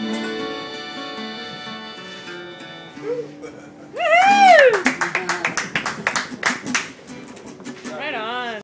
Woo!